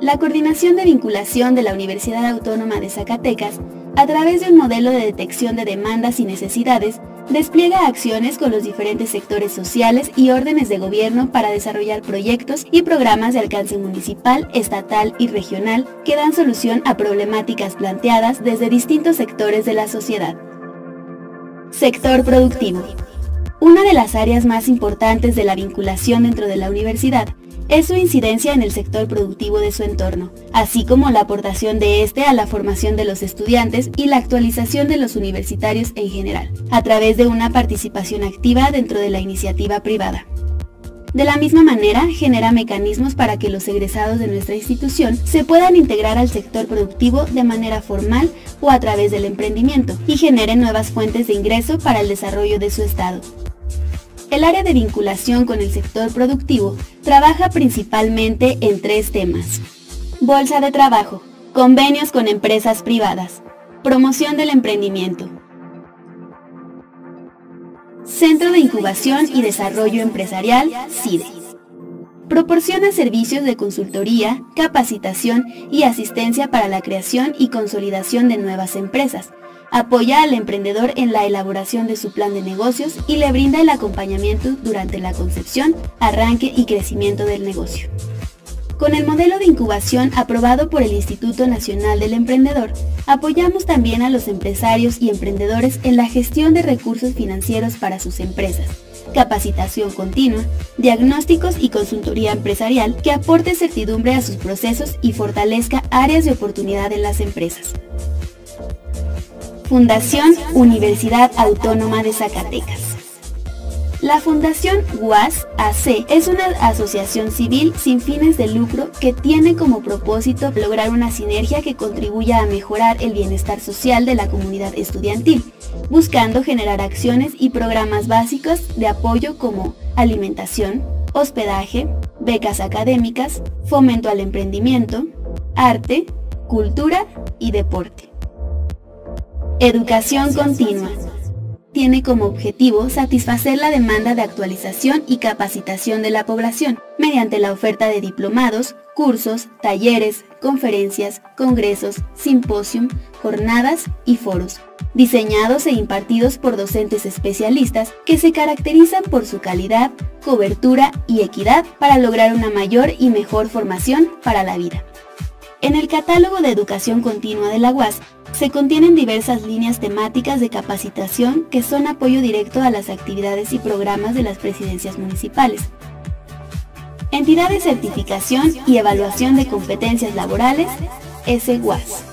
La Coordinación de Vinculación de la Universidad Autónoma de Zacatecas, a través de un modelo de detección de demandas y necesidades, despliega acciones con los diferentes sectores sociales y órdenes de gobierno para desarrollar proyectos y programas de alcance municipal, estatal y regional que dan solución a problemáticas planteadas desde distintos sectores de la sociedad. Sector productivo. Una de las áreas más importantes de la vinculación dentro de la universidad es su incidencia en el sector productivo de su entorno, así como la aportación de este a la formación de los estudiantes y la actualización de los universitarios en general, a través de una participación activa dentro de la iniciativa privada. De la misma manera, genera mecanismos para que los egresados de nuestra institución se puedan integrar al sector productivo de manera formal o a través del emprendimiento y generen nuevas fuentes de ingreso para el desarrollo de su estado. El área de vinculación con el sector productivo trabaja principalmente en tres temas. Bolsa de trabajo, convenios con empresas privadas, promoción del emprendimiento. Centro de Incubación y Desarrollo Empresarial, CIDE. Proporciona servicios de consultoría, capacitación y asistencia para la creación y consolidación de nuevas empresas, apoya al emprendedor en la elaboración de su plan de negocios y le brinda el acompañamiento durante la concepción, arranque y crecimiento del negocio. Con el modelo de incubación aprobado por el Instituto Nacional del Emprendedor, apoyamos también a los empresarios y emprendedores en la gestión de recursos financieros para sus empresas, capacitación continua, diagnósticos y consultoría empresarial que aporte certidumbre a sus procesos y fortalezca áreas de oportunidad en las empresas. Fundación Universidad Autónoma de Zacatecas. La Fundación UAS AC es una asociación civil sin fines de lucro que tiene como propósito lograr una sinergia que contribuya a mejorar el bienestar social de la comunidad estudiantil, buscando generar acciones y programas básicos de apoyo como alimentación, hospedaje, becas académicas, fomento al emprendimiento, arte, cultura y deporte. Educación continua. Tiene como objetivo satisfacer la demanda de actualización y capacitación de la población mediante la oferta de diplomados, cursos, talleres, conferencias, congresos, simposium, jornadas y foros, diseñados e impartidos por docentes especialistas que se caracterizan por su calidad, cobertura y equidad para lograr una mayor y mejor formación para la vida. En el catálogo de educación continua de la UAS se contienen diversas líneas temáticas de capacitación que son apoyo directo a las actividades y programas de las presidencias municipales. Entidad de certificación y evaluación de competencias laborales, SWAS.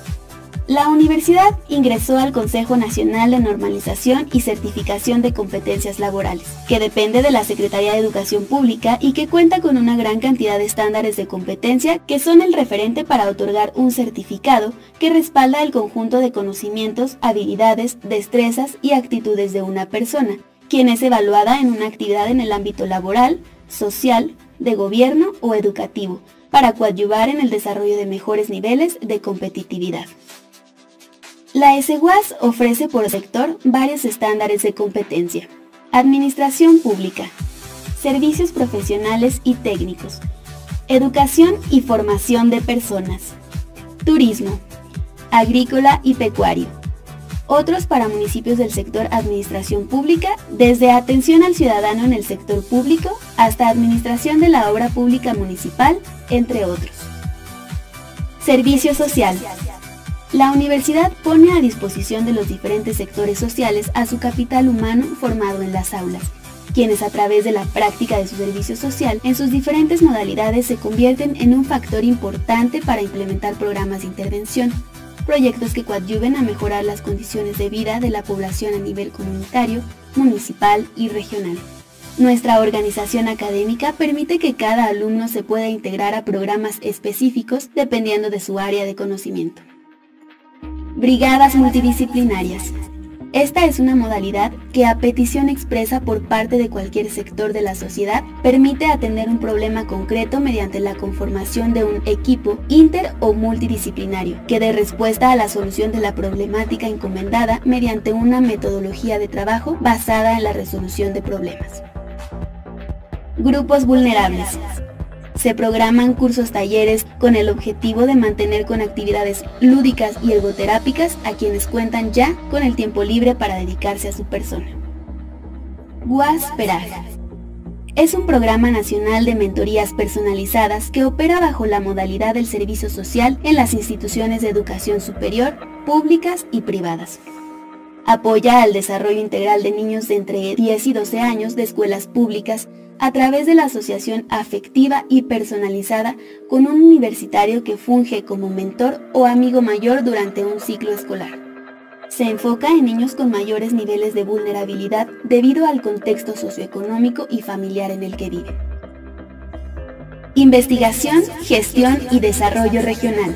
La universidad ingresó al Consejo Nacional de Normalización y Certificación de Competencias Laborales, que depende de la Secretaría de Educación Pública y que cuenta con una gran cantidad de estándares de competencia que son el referente para otorgar un certificado que respalda el conjunto de conocimientos, habilidades, destrezas y actitudes de una persona, quien es evaluada en una actividad en el ámbito laboral, social, de gobierno o educativo, para coadyuvar en el desarrollo de mejores niveles de competitividad. La SWAS ofrece por sector varios estándares de competencia. Administración pública, servicios profesionales y técnicos, educación y formación de personas, turismo, agrícola y pecuario. Otros para municipios del sector administración pública, desde atención al ciudadano en el sector público hasta administración de la obra pública municipal, entre otros. Servicio social, la universidad pone a disposición de los diferentes sectores sociales a su capital humano formado en las aulas, quienes a través de la práctica de su servicio social en sus diferentes modalidades se convierten en un factor importante para implementar programas de intervención, proyectos que coadyuven a mejorar las condiciones de vida de la población a nivel comunitario, municipal y regional. Nuestra organización académica permite que cada alumno se pueda integrar a programas específicos dependiendo de su área de conocimiento. Brigadas multidisciplinarias. Esta es una modalidad que a petición expresa por parte de cualquier sector de la sociedad permite atender un problema concreto mediante la conformación de un equipo inter o multidisciplinario que dé respuesta a la solución de la problemática encomendada mediante una metodología de trabajo basada en la resolución de problemas. Grupos vulnerables. Se programan cursos talleres con el objetivo de mantener con actividades lúdicas y ergoterápicas a quienes cuentan ya con el tiempo libre para dedicarse a su persona. guas es un programa nacional de mentorías personalizadas que opera bajo la modalidad del servicio social en las instituciones de educación superior, públicas y privadas. Apoya al desarrollo integral de niños de entre 10 y 12 años de escuelas públicas a través de la asociación afectiva y personalizada con un universitario que funge como mentor o amigo mayor durante un ciclo escolar. Se enfoca en niños con mayores niveles de vulnerabilidad debido al contexto socioeconómico y familiar en el que viven. Investigación, gestión y desarrollo regional.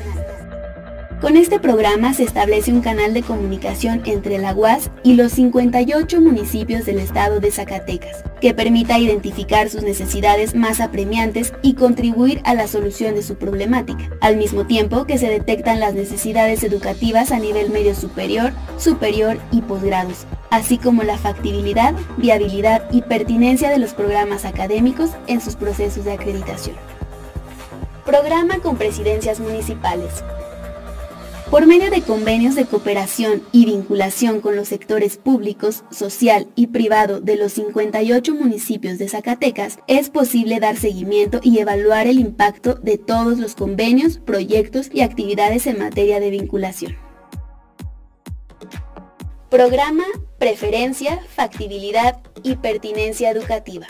Con este programa se establece un canal de comunicación entre la UAS y los 58 municipios del estado de Zacatecas, que permita identificar sus necesidades más apremiantes y contribuir a la solución de su problemática, al mismo tiempo que se detectan las necesidades educativas a nivel medio superior, superior y posgrados, así como la factibilidad, viabilidad y pertinencia de los programas académicos en sus procesos de acreditación. Programa con presidencias municipales. Por medio de convenios de cooperación y vinculación con los sectores públicos, social y privado de los 58 municipios de Zacatecas, es posible dar seguimiento y evaluar el impacto de todos los convenios, proyectos y actividades en materia de vinculación. Programa, preferencia, factibilidad y pertinencia educativa.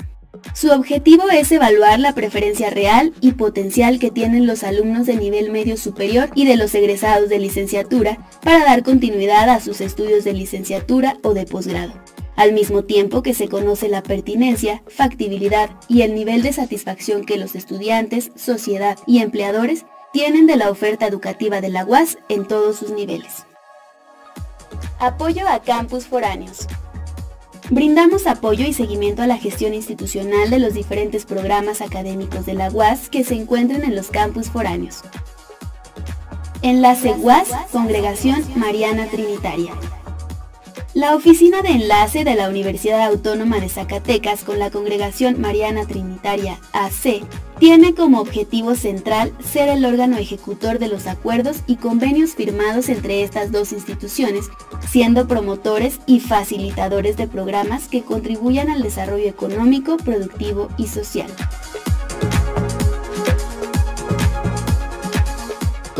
Su objetivo es evaluar la preferencia real y potencial que tienen los alumnos de nivel medio superior y de los egresados de licenciatura para dar continuidad a sus estudios de licenciatura o de posgrado, al mismo tiempo que se conoce la pertinencia, factibilidad y el nivel de satisfacción que los estudiantes, sociedad y empleadores tienen de la oferta educativa de la UAS en todos sus niveles. Apoyo a campus foráneos. Brindamos apoyo y seguimiento a la gestión institucional de los diferentes programas académicos de la UAS que se encuentran en los campus foráneos. Enlace UAS, Congregación Mariana Trinitaria. La Oficina de Enlace de la Universidad Autónoma de Zacatecas con la Congregación Mariana Trinitaria AC tiene como objetivo central ser el órgano ejecutor de los acuerdos y convenios firmados entre estas dos instituciones, siendo promotores y facilitadores de programas que contribuyan al desarrollo económico, productivo y social.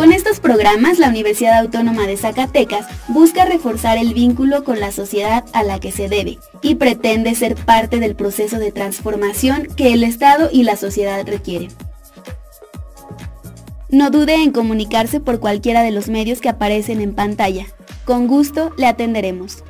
Con estos programas, la Universidad Autónoma de Zacatecas busca reforzar el vínculo con la sociedad a la que se debe y pretende ser parte del proceso de transformación que el Estado y la sociedad requieren. No dude en comunicarse por cualquiera de los medios que aparecen en pantalla. Con gusto le atenderemos.